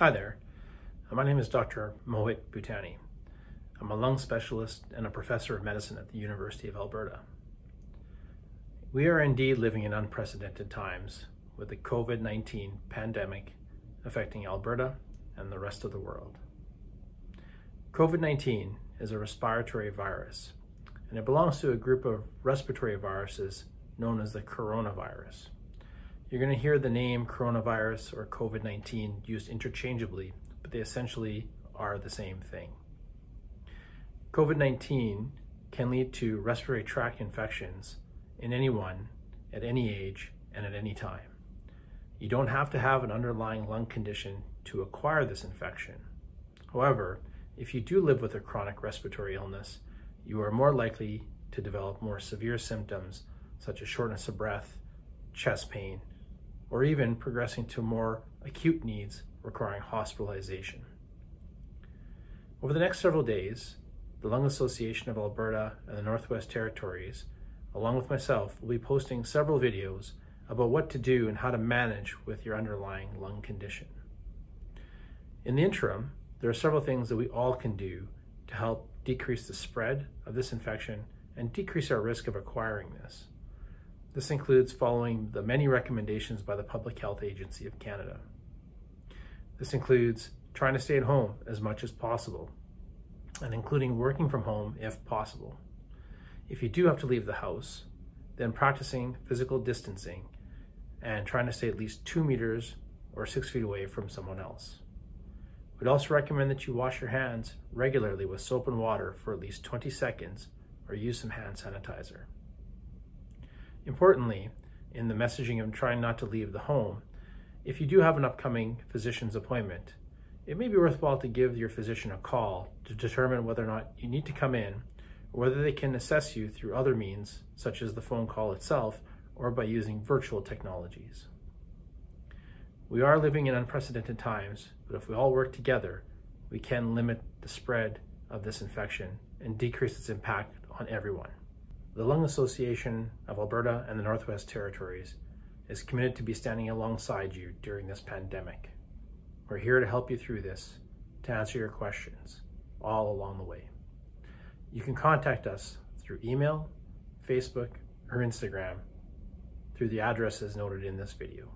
Hi there. Uh, my name is Dr. Mohit Bhutani. I'm a lung specialist and a professor of medicine at the University of Alberta. We are indeed living in unprecedented times with the COVID 19 pandemic affecting Alberta and the rest of the world. COVID 19 is a respiratory virus, and it belongs to a group of respiratory viruses known as the coronavirus. You're going to hear the name coronavirus or COVID 19 used interchangeably, but they essentially are the same thing. COVID 19 can lead to respiratory tract infections in anyone at any age and at any time. You don't have to have an underlying lung condition to acquire this infection. However, if you do live with a chronic respiratory illness, you are more likely to develop more severe symptoms such as shortness of breath, chest pain, or even progressing to more acute needs requiring hospitalization. Over the next several days, the Lung Association of Alberta and the Northwest Territories, along with myself, will be posting several videos about what to do and how to manage with your underlying lung condition. In the interim, there are several things that we all can do to help decrease the spread of this infection and decrease our risk of acquiring this. This includes following the many recommendations by the Public Health Agency of Canada. This includes trying to stay at home as much as possible, and including working from home if possible. If you do have to leave the house, then practicing physical distancing and trying to stay at least two meters or six feet away from someone else. We'd also recommend that you wash your hands regularly with soap and water for at least 20 seconds or use some hand sanitizer. Importantly, in the messaging of trying not to leave the home, if you do have an upcoming physician's appointment, it may be worthwhile to give your physician a call to determine whether or not you need to come in or whether they can assess you through other means, such as the phone call itself or by using virtual technologies. We are living in unprecedented times, but if we all work together, we can limit the spread of this infection and decrease its impact on everyone. The Lung Association of Alberta and the Northwest Territories is committed to be standing alongside you during this pandemic. We're here to help you through this, to answer your questions, all along the way. You can contact us through email, Facebook, or Instagram through the addresses noted in this video.